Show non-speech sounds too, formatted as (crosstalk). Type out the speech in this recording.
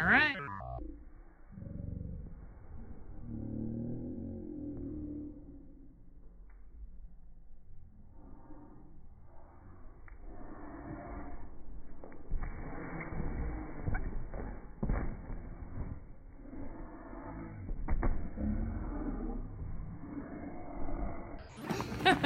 Alright. (laughs)